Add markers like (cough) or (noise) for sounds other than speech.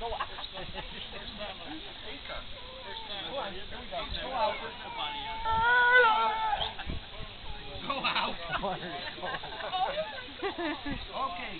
out. Go out. Go on, here we go. Go out. Go out. (laughs) okay,